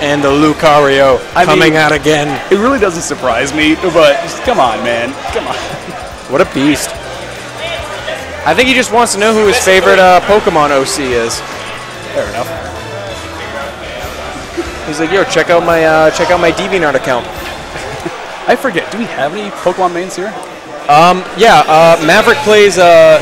And the Lucario I coming mean- out again. It really doesn't surprise me, but come on, man. Come on. What a beast. I think he just wants to know who his favorite uh, Pokemon OC is. Fair enough. He's like, yo, check out my uh, check out my DeviantArt account. I forget. Do we have any Pokemon mains here? Um, yeah, uh, Maverick plays uh,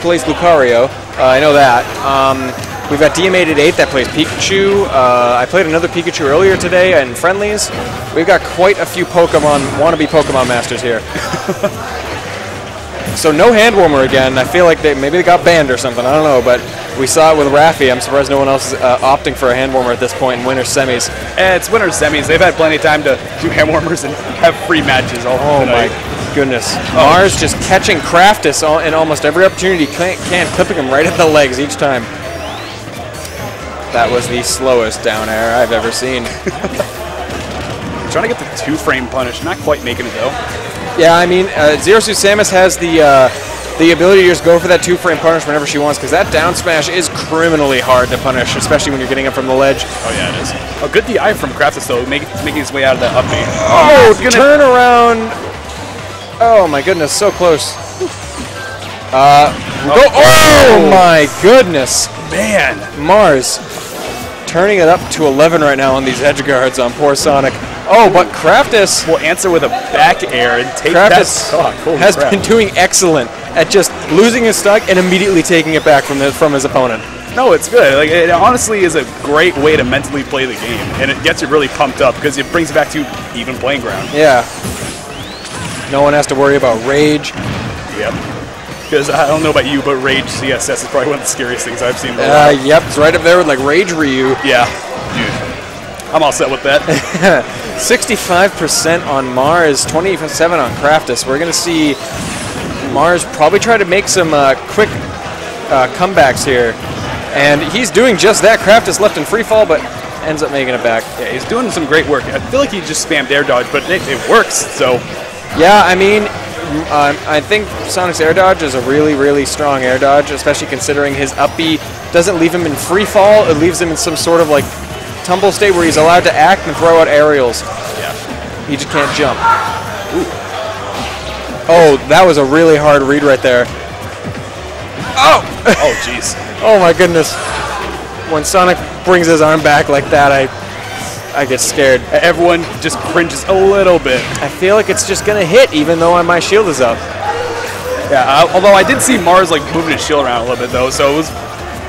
plays Lucario. Uh, I know that. Um, we've got DM8 at 8 that plays Pikachu. Uh, I played another Pikachu earlier today in friendlies. We've got quite a few Pokemon, wannabe Pokemon masters here. so no hand warmer again. I feel like they maybe they got banned or something. I don't know, but we saw it with Raffi. I'm surprised no one else is uh, opting for a hand warmer at this point in winter semis. Eh, it's winter semis. They've had plenty of time to do hand warmers and have free matches all Oh tonight. my goodness. Marss just catching Craftis in almost every opportunity he can, can, clipping him right at the legs each time. That was the slowest down air I've ever seen. Trying to get the two frame punish. Not quite making it though. Yeah, I mean, uh, Zero Suit Samus has the uh, the ability to just go for that two frame punish whenever she wants because that down smash is criminally hard to punish, especially when you're getting it from the ledge. Oh yeah, it is. A good DI from Craftis though, make, making his way out of that up B. Oh, gonna- turn around. Oh my goodness, so close. Uh, go. Oh my goodness. Man, Marss turning it up to 11 right now on these edge guards on poor Sonic. Oh, but Craftis, will answer with a back air and take Craftis that stock. Holy has crap. been doing excellent at just losing his stock and immediately taking it back from the, from his opponent. No, it's good. Like it honestly is a great way to mentally play the game, and it gets you really pumped up because it brings you back to even playing ground. Yeah. No one has to worry about rage. Yep. Because I don't know about you, but Rage ZSS is probably one of the scariest things I've seen. Uh, yep, it's right up there with like Rage Ryu. yeah, dude. I'm all set with that. 65% on Marss, 27 on Craftis. We're going to see Marss probably try to make some uh, quick uh, comebacks here. And he's doing just that. Craftis left in free fall, but ends up making it back. yeah, he's doing some great work. I feel like he just spammed air dodge, but it, it works. So Yeah, I mean, um, I think Sonic's air dodge is a really, really strong air dodge, especially considering his up B doesn't leave him in free fall. It leaves him in some sort of like tumble state where he's allowed to act and throw out aerials. yeah, He just can't jump. Oh, that was a really hard read right there. Oh! oh jeez. oh my goodness. When Sonic brings his arm back like that, I I get scared. Everyone just cringes a little bit. I feel like it's just gonna hit even though my shield is up. Yeah, uh, although I did see Marss like moving his shield around a little bit though, so it was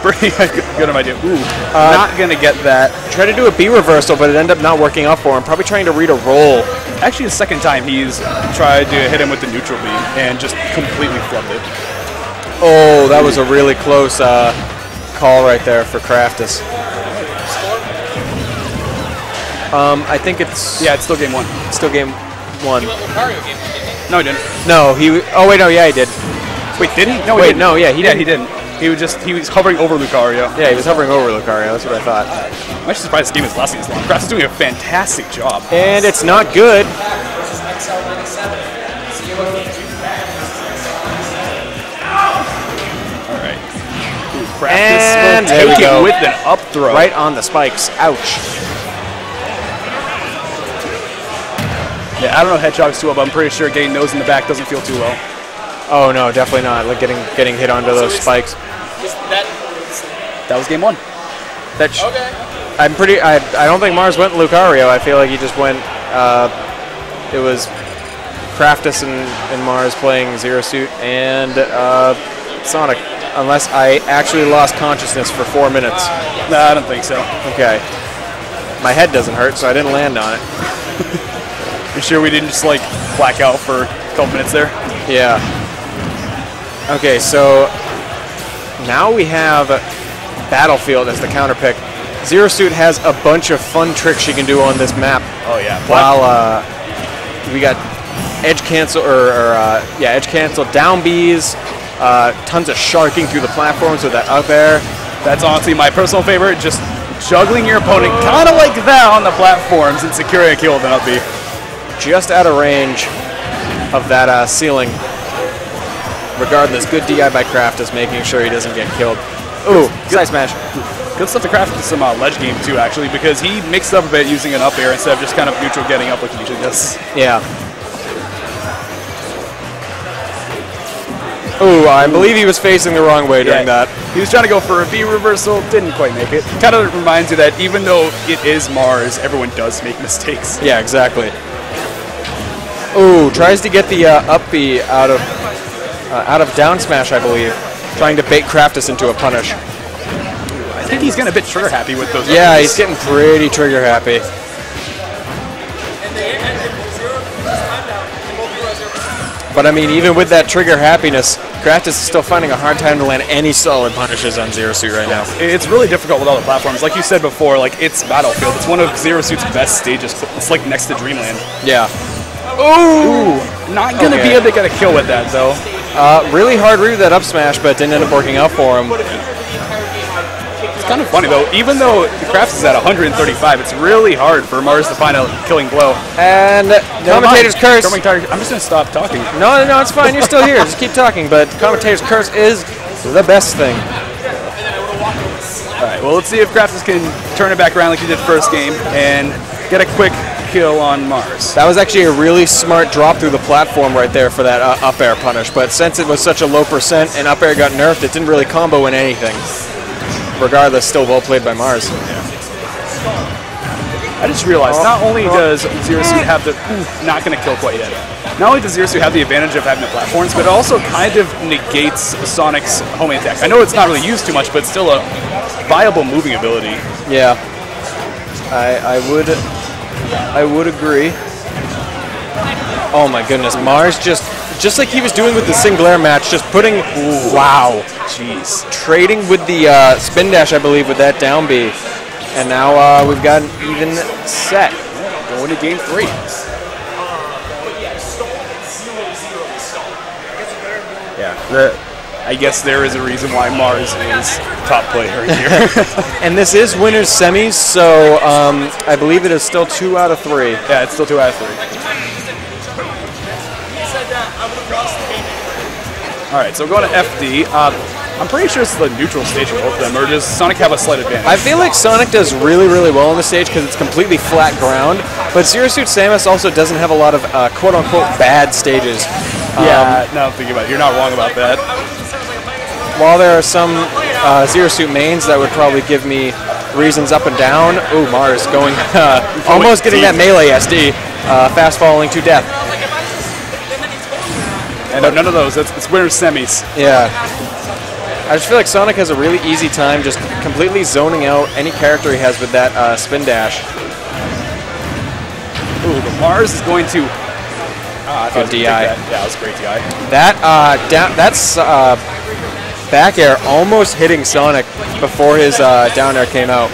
pretty good of idea. Ooh, not gonna get that. Try to do a B reversal, but it ended up not working out for him. Probably trying to read a roll. Actually, the second time he's tried to hit him with the neutral beam and just completely flubbed it. Oh, that was a really close uh, call right there for Craftis. Um, I think it's Yeah, it's still game one. still game one. No, he didn't. No, he. Oh wait, no, yeah, he did. Wait, did he? No, Wait, he didn't. no, yeah, he yeah, didn't. he didn't. He was just he was hovering over Lucario. Yeah, he was hovering over Lucario. That's what I thought. I'm actually surprised this game is lasting this long. Kraft is doing a fantastic job. And it's not good. All right. And is there we go. with an up throw. Right on the spikes. Ouch. Yeah, I don't know Hedgehog's too well, but I'm pretty sure getting nose in the back doesn't feel too well. Oh no, definitely not. Like getting getting hit onto those spikes. That that was game one. That sh- I'm pretty. I, I don't think Marss went Lucario. I feel like he just went. Uh, it was Craftis and, and Marss playing Zero Suit and uh, Sonic. Unless I actually lost consciousness for four minutes. No, I don't think so. Okay. My head doesn't hurt, so I didn't land on it. You sure we didn't just like black out for a couple minutes there? Yeah. Okay, so now we have Battlefield as the counter pick. Zero Suit has a bunch of fun tricks she can do on this map. Oh yeah. While uh, we got edge cancel or, or uh, yeah edge cancel down Bs, uh, tons of sharking through the platforms with that up air. That's honestly my personal favorite. Just juggling your opponent kind of like that on the platforms and securing a kill with an up B. just out of range of that uh, ceiling. Regardless, good DI by Craftis making sure he doesn't get killed. Ooh, side smash. Good stuff to craft some uh, ledge game too, actually, because he mixed up a bit using an up air instead of just kind of neutral getting up like he usually does. Yeah. Ooh, I believe he was facing the wrong way during Yeah, that. He was trying to go for a B reversal, didn't quite make it. Kind of reminds you that even though it is Marss, everyone does make mistakes. Yeah, exactly. Ooh, tries to get the uh, up B out of uh, out of down smash, I believe, trying to bait Craftis into a punish. I think he's getting a bit trigger happy with those. Yeah, he's getting pretty trigger happy. But I mean, even with that trigger happiness, Craftis is still finding a hard time to land any solid punishes on Zero Suit right now. It's really difficult with all the platforms. Like you said before, like it's Battlefield. It's one of Zero Suit's best stages. It's like next to Dreamland. Yeah. Ooh! Not gonna Okay. be able to get a kill with that though. Uh, really hard read that up smash, but didn't end up working out for him. It's kind of funny though. Even though Crafts is at 135, it's really hard for Marss to find a killing blow. And commentator's curse. I'm just gonna stop talking. No, no, it's fine. You're still here. Just keep talking. But commentator's curse is the best thing. All right. Well, let's see if Crafts can turn it back around like he did first game and get a quick kill on Marss. That was actually a really smart drop through the platform right there for that uh, up air punish. But since it was such a low percent and up air got nerfed, it didn't really combo in anything. Regardless, still well played by Marss. I just realized not only does Zero Suit have the ooh, not going to kill quite yet. Not only does Zero Suit have the advantage of having the platforms, but it also kind of negates Sonic's homing attack. I know it's not really used too much, but still a viable moving ability. Yeah, I, I would, I would agree. Oh my goodness, Marss just, just like he was doing with the Singlair match, just putting, wow, jeez, trading with the uh, spin dash, I believe, with that down B, and now uh, we've got an even set. Going to game three. Yeah, the, I guess there is a reason why Marss is top player here. And this is winners semis, so um, I believe it is still two out of three. yeah, it's still two out of three. All right, so we're going to FD. Uh, I'm pretty sure it's the neutral stage for both of them, or does Sonic have a slight advantage? I feel like Sonic does really, really well on the stage because it's completely flat ground, but Zero Suit Samus also doesn't have a lot of uh, quote-unquote bad stages. yeah, now I'm thinking about it. You're not wrong about that. While there are some uh, Zero Suit mains that would probably give me reasons up and down, ooh, Marss going, uh, almost getting that melee SD, uh, fast falling to death. And none of those. It's, it's winners semis. Yeah. I just feel like Sonic has a really easy time just completely zoning out any character he has with that uh, spin dash. Ooh, but Marss is going to. Ah, I thought Good DI. that. Yeah, that was a great DI. That uh, down, that's uh, back air almost hitting Sonic before his uh, down air came out.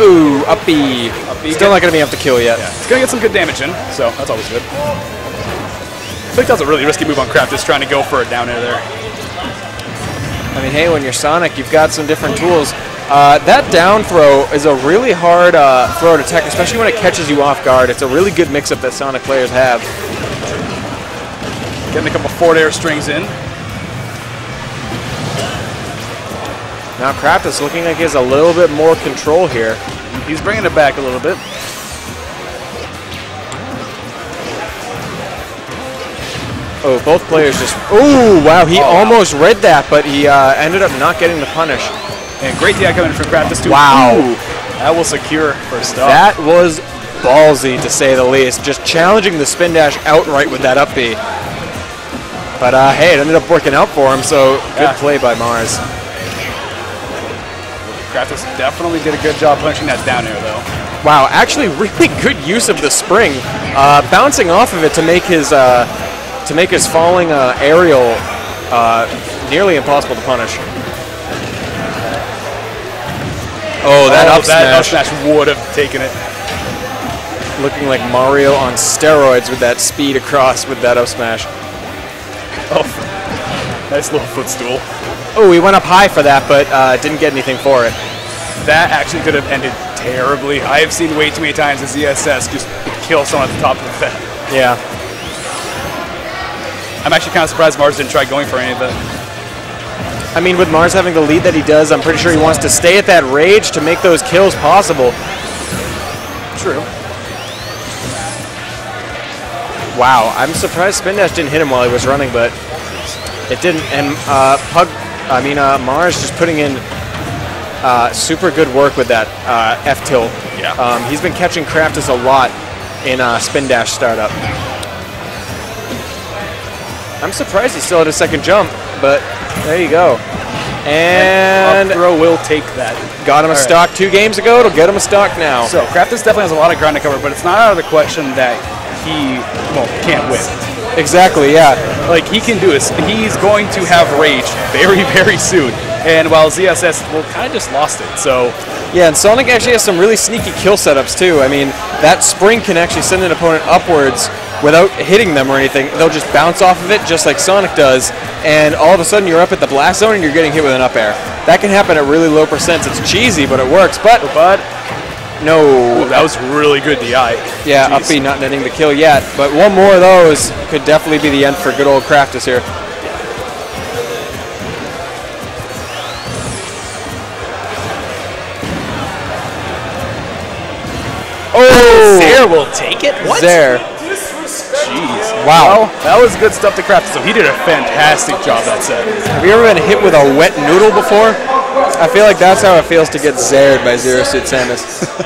Ooh, up B. Still not going to be able to kill yet. It's gonna get some good damage in, so that's always good. I think that's a really risky move on Kraft, just trying to go for a down air there. I mean, hey, when you're Sonic, you've got some different tools. Uh, that down throw is a really hard uh, throw to tech, especially when it catches you off guard. It's a really good mix-up that Sonic players have. Getting a couple forward air strings in. Now Kraft is looking like he has a little bit more control here. He's bringing it back a little bit. Oh, both players just. Ooh, wow! He Oh, wow. almost read that, but he uh, ended up not getting the punish. And great DI coming from Kraft. too. Wow. Ooh, that will secure first up. That was ballsy to say the least. Just challenging the spin dash outright with that up B. But uh, hey, it ended up working out for him. So good Yeah. play by Marss. Kratos definitely did a good job punishing that down air, though. Wow, actually, really good use of the spring, uh, bouncing off of it to make his uh, to make his falling uh, aerial uh, nearly impossible to punish. Oh, that Oh, up that up smash, smash would have taken it. looking like Mario on steroids with that speed across with that up smash. Oh, nice little footstool. Oh, he went up high for that, but uh, didn't get anything for it. That actually could have ended terribly. I have seen way too many times the ZSS just kill someone at the top of that. Yeah. I'm actually kind of surprised Marss didn't try going for any of that. I mean, with Marss having the lead that he does, I'm pretty sure he wants to stay at that rage to make those kills possible. True. Wow, I'm surprised Spin Dash didn't hit him while he was running, but it didn't. And uh, Pug, I mean uh, Marss, just putting in uh, super good work with that uh, F tilt. Yeah. Um, he's been catching Craftis a lot in uh, Spin Dash startup. I'm surprised he still had a second jump, but there you go. And, Up throw will take that. got him a All right. stock two games ago. It'll get him a stock now. So Craftis definitely has a lot of ground to cover, but it's not out of the question that he well can't win. exactly, yeah. Like he can do this. He's going to have rage very very soon. And while ZSS well kind of just lost it. So Yeah, and Sonic actually has some really sneaky kill setups too. I mean, that spring can actually send an opponent upwards without hitting them or anything. They'll just bounce off of it just like Sonic does, and all of a sudden you're up at the blast zone and you're getting hit with an up air. That can happen at really low percents. It's cheesy, but it works. But but no, oh, that was really good DI. yeah, Jeez. up B not netting the kill yet. But one more of those could definitely be the end for good old Craftis here. Oh, Zair will take it. What? there. Jeez. Wow. Well, that was good stuff to Craftis. So he did a fantastic job that set. Have you ever been hit with a wet noodle before? I feel like that's how it feels to get zared by Zero Suit Samus.